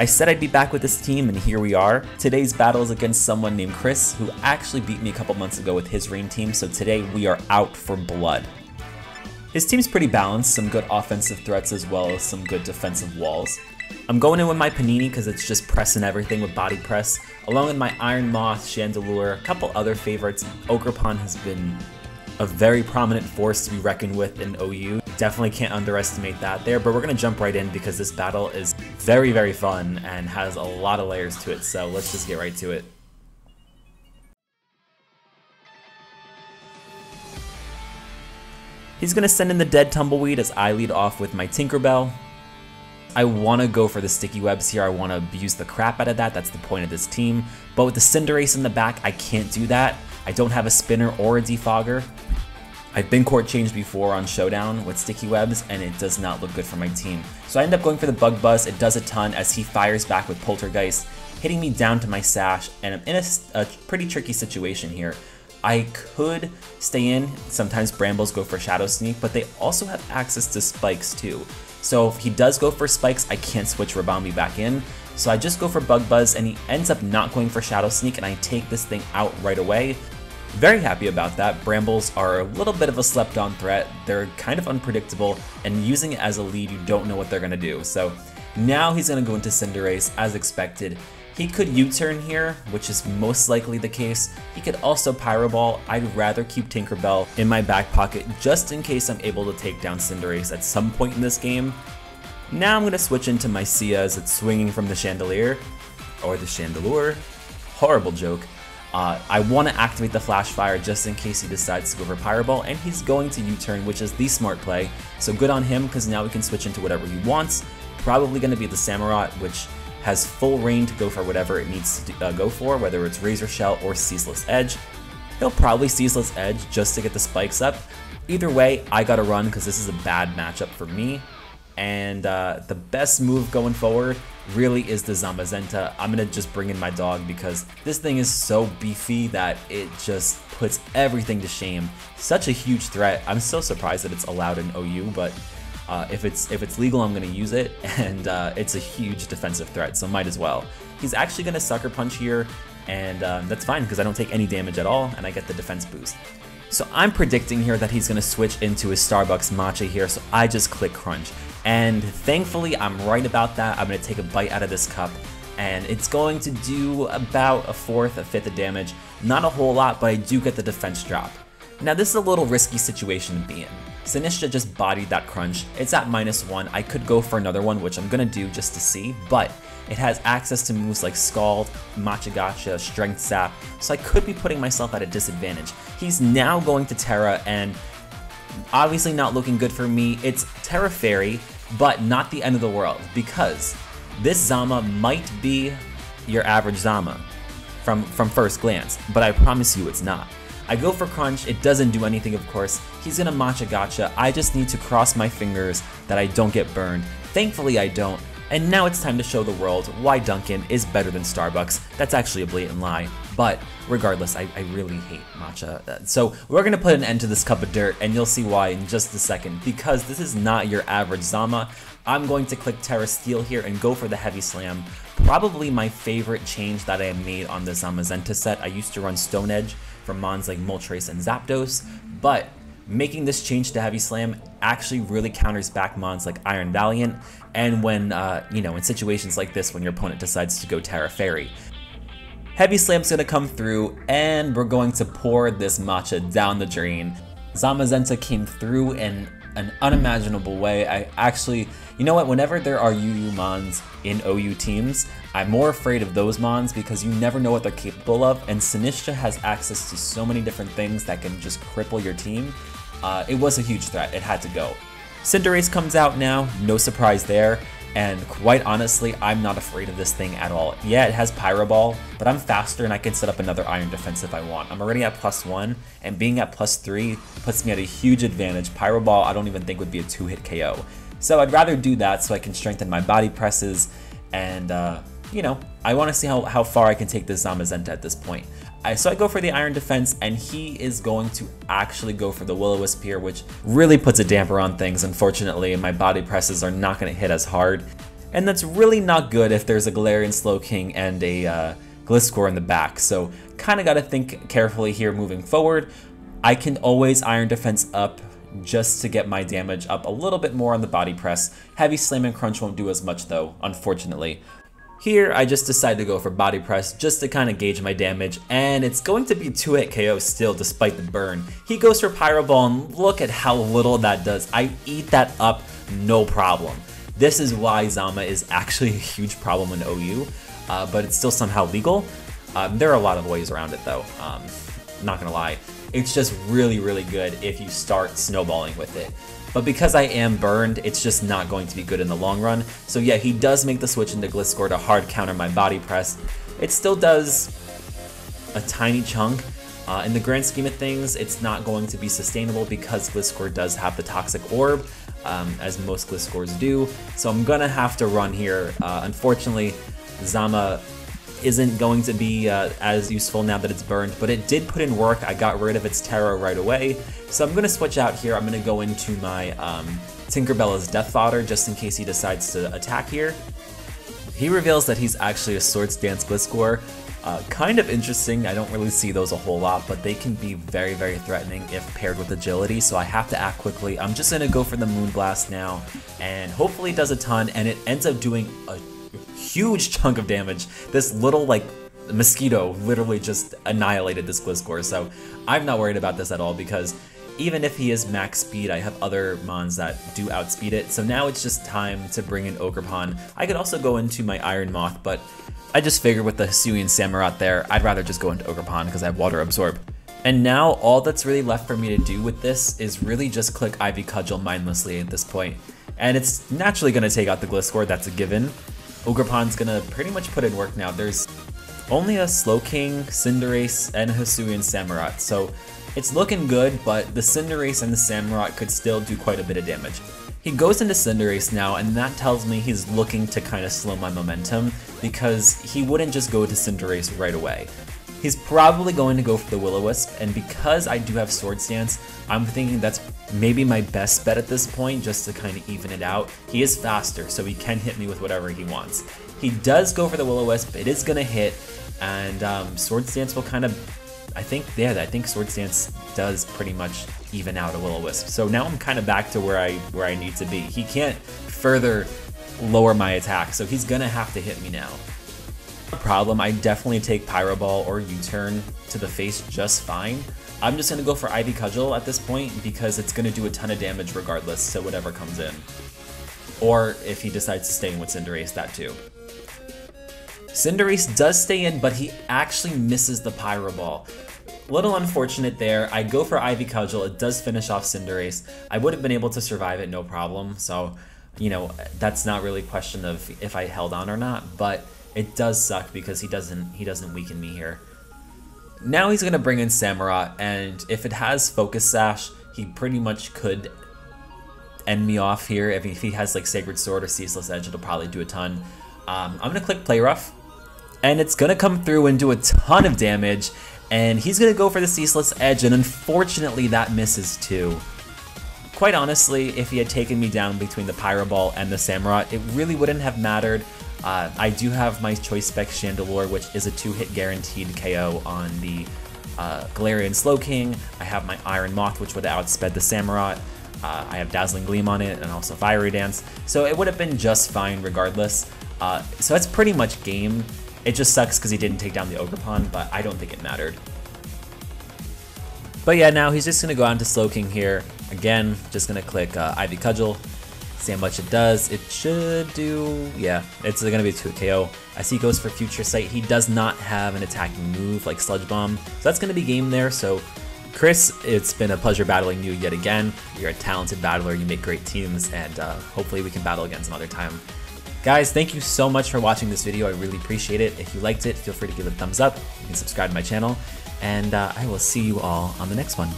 I said I'd be back with this team and here we are. Today's battle is against someone named Chris who actually beat me a couple months ago with his rain team so today we are out for blood. His team's pretty balanced, some good offensive threats as well as some good defensive walls. I'm going in with my Panini because it's just pressing everything with body press, along with my Iron Moth, Chandelure, a couple other favorites. Ogerpon has been a very prominent force to be reckoned with in OU. Definitely can't underestimate that there, but we're going to jump right in because this battle is very, very fun and has a lot of layers to it, so let's just get right to it. He's to send in the Dead Tumbleweed as I lead off with my Tinkerbell. I want to go for the sticky webs here. I want to abuse the crap out of that. That's the point of this team. But with the Cinderace in the back, I can't do that. I don't have a spinner or a defogger. I've been court changed before on Showdown with sticky webs, and it does not look good for my team. So I end up going for the Bug Buzz. It does a ton as he fires back with Poltergeist, hitting me down to my sash, and I'm in a, a pretty tricky situation here. I could stay in. Sometimes Brambles go for Shadow Sneak, but they also have access to Spikes too. So if he does go for Spikes, I can't switch Ribombee back in. So I just go for Bug Buzz, and he ends up not going for Shadow Sneak, and I take this thing out right away. Very happy about that. Brambles are a little bit of a slept on threat. They're kind of unpredictable, and using it as a lead, you don't know what they're going to do. So now he's going to go into Cinderace as expected. He could U-turn here, which is most likely the case. He could also Pyro Ball. I'd rather keep Tinkerbell in my back pocket just in case I'm able to take down Cinderace at some point in this game. Now I'm going to switch into my Sia as it's swinging from the Chandelier, or the Chandelure. Horrible joke. Uh, I want to activate the Flash Fire just in case he decides to go for Pyro and he's going to U-turn, which is the smart play. So good on him, because now he can switch into whatever he wants. Probably going to be the Samurott, which has full reign to go for whatever it needs to uh, go for, whether it's Razor Shell or Ceaseless Edge. He'll probably Ceaseless Edge just to get the spikes up. Either way, I gotta run because this is a bad matchup for me. And uh, the best move going forward really is the Zamazenta. I'm gonna just bring in my dog because this thing is so beefy that it just puts everything to shame. Such a huge threat. I'm so surprised that it's allowed in OU, but uh, if it's if it's legal, I'm gonna use it, and uh, it's a huge defensive threat, so might as well. He's actually gonna Sucker Punch here, and um, that's fine because I don't take any damage at all, and I get the defense boost. So I'm predicting here that he's gonna switch into his Starbucks matcha here, so I just click Crunch. And thankfully, I'm right about that. I'm gonna take a bite out of this cup, and it's going to do about a fourth, a fifth of damage. Not a whole lot, but I do get the defense drop. Now this is a little risky situation to be in. Sinistcha just bodied that crunch. It's at minus one. I could go for another one, which I'm gonna do just to see, but it has access to moves like Scald, Matcha Gotcha, Strength Sap, so I could be putting myself at a disadvantage. He's now going to Tera and obviously not looking good for me. It's Tera Fairy, but not the end of the world, because this Zama might be your average Zama from, from first glance, but I promise you it's not. I go for Crunch, it doesn't do anything of course, he's gonna Matcha Gotcha, I just need to cross my fingers that I don't get burned. Thankfully I don't, and now it's time to show the world why Dunkin' is better than Starbucks. That's actually a blatant lie, but regardless, I, I really hate matcha. So we're gonna put an end to this cup of dirt, and you'll see why in just a second, because this is not your average Zama. I'm going to click Tera Steel here and go for the Heavy Slam. Probably my favorite change that I made on the Zamazenta set. I used to run Stone Edge, from mons like Moltres and Zapdos, but making this change to Heavy Slam actually really counters back mons like Iron Valiant, and when, uh, you know, in situations like this when your opponent decides to go Tera Fairy. Heavy Slam's gonna come through, and we're going to pour this matcha down the drain. Zamazenta came through in an unimaginable way. I actually, you know what, whenever there are UU Mons in OU teams, I'm more afraid of those Mons because you never know what they're capable of, and Sinistcha has access to so many different things that can just cripple your team. Uh, it was a huge threat, it had to go. Cinderace comes out now, no surprise there. And quite honestly, I'm not afraid of this thing at all. Yeah, it has Pyro Ball, but I'm faster and I can set up another Iron Defense if I want. I'm already at plus one, and being at plus three puts me at a huge advantage. Pyro Ball, I don't even think would be a two-hit KO. So I'd rather do that so I can strengthen my body presses, and uh, you know, I want to see how, how far I can take this Zamazenta at this point. I, so I go for the Iron Defense, and he is going to actually go for the Will-O-Wisp here, which really puts a damper on things, unfortunately, my body presses are not going to hit as hard. and that's really not good if there's a Galarian Slowking and a uh, Gliscor in the back, so kind of got to think carefully here moving forward. I can always Iron Defense up just to get my damage up a little bit more on the body press. Heavy Slam and Crunch won't do as much though, unfortunately. Here, I just decided to go for body press just to kind of gauge my damage, and it's going to be 2-hit KO still despite the burn. He goes for Pyro Ball, and look at how little that does. I eat that up no problem. This is why Zama is actually a huge problem in OU, uh, but it's still somehow legal. Um, there are a lot of ways around it though, um, not gonna lie. It's just really, really good if you start snowballing with it. But because I am burned, it's just not going to be good in the long run. So yeah, he does make the switch into Gliscor to hard counter my body press. It still does a tiny chunk. Uh, in the grand scheme of things, it's not going to be sustainable because Gliscor does have the Toxic Orb, um, as most Gliscors do. So I'm gonna have to run here. Uh, unfortunately, Zama isn't going to be uh, as useful now that it's burned, but it did put in work. I got rid of its Tera right away. So I'm going to switch out here. I'm going to go into my um, Tinkerbell as Death Fodder just in case he decides to attack here. He reveals that he's actually a Swords Dance Gliscor. Uh, kind of interesting, I don't really see those a whole lot, but they can be very, very threatening if paired with agility, so I have to act quickly. I'm just gonna go for the Moonblast now, and hopefully it does a ton, and it ends up doing a huge chunk of damage. This little, like, mosquito literally just annihilated this Gliscor, so I'm not worried about this at all because even if he is max speed, I have other mons that do outspeed it, so now it's just time to bring in Ogerpon. I could also go into my Iron Moth, but I just figured with the Hisuian Samurott there, I'd rather just go into Ogerpon because I have Water Absorb. And now all that's really left for me to do with this is really just click Ivy Cudgel mindlessly at this point. And it's naturally going to take out the Gliscor, that's a given, Ogerpon's gonna pretty much put in work now. There's only a Slowking, Cinderace, and Hisuian Samurott, so it's looking good, but the Cinderace and the Samurott could still do quite a bit of damage. He goes into Cinderace now, and that tells me he's looking to kind of slow my momentum, because he wouldn't just go to Cinderace right away. He's probably going to go for the Will-O-Wisp, and because I do have Swords Dance, I'm thinking that's maybe my best bet at this point, just to kind of even it out. He is faster, so he can hit me with whatever he wants. He does go for the Will-O-Wisp, it is going to hit, and um, Swords Dance will kind of, I think, yeah, I think Swords Dance does pretty much even out a Will-O-Wisp. So now I'm kind of back to where I where I need to be. He can't further lower my attack, so he's gonna have to hit me now problem, I definitely take Pyro Ball or U-Turn to the face just fine. I'm just to go for Ivy Cudgel at this point because it's to do a ton of damage regardless, so whatever comes in. Or if he decides to stay in with Cinderace, that too. Cinderace does stay in, but he actually misses the Pyro Ball. Little unfortunate there. I go for Ivy Cudgel. It does finish off Cinderace. I would have been able to survive it no problem. So, you know, that's not really a question of if I held on or not. But it does suck because he doesn't he doesn't weaken me here. Now he's gonna bring in Samurott, and if it has Focus Sash, he pretty much could end me off here. If he, has like Sacred Sword or Ceaseless Edge, it'll probably do a ton. Um, I'm gonna click Play Rough, and it's gonna come through and do a ton of damage. And he's gonna go for the Ceaseless Edge, and unfortunately that misses too. Quite honestly, if he had taken me down between the Pyro Ball and the Samurott, it really wouldn't have mattered. Uh, I do have my Choice Spec Chandelure, which is a two-hit guaranteed KO on the uh, Galarian Slowking. I have my Iron Moth, which would outsped the Samurott. Uh, I have Dazzling Gleam on it and also Fiery Dance, so it would have been just fine regardless. Uh, so that's pretty much game. It just sucks because he didn't take down the Ogerpon, but I don't think it mattered. But yeah, now he's just going to go on to Slowking here. Again, just going to click uh, Ivy Cudgel, see how much it does. It should do, yeah, it's gonna be a 2 KO. I see he goes for Future Sight. He does not have an attacking move like Sludge Bomb, so that's gonna be game there. So Chris, it's been a pleasure battling you yet again. You're a talented battler, you make great teams, and uh, hopefully we can battle again some other time. Guys, thank you so much for watching this video. I really appreciate it. If you liked it, feel free to give it a thumbs up. You can subscribe to my channel, and uh, I will see you all on the next one.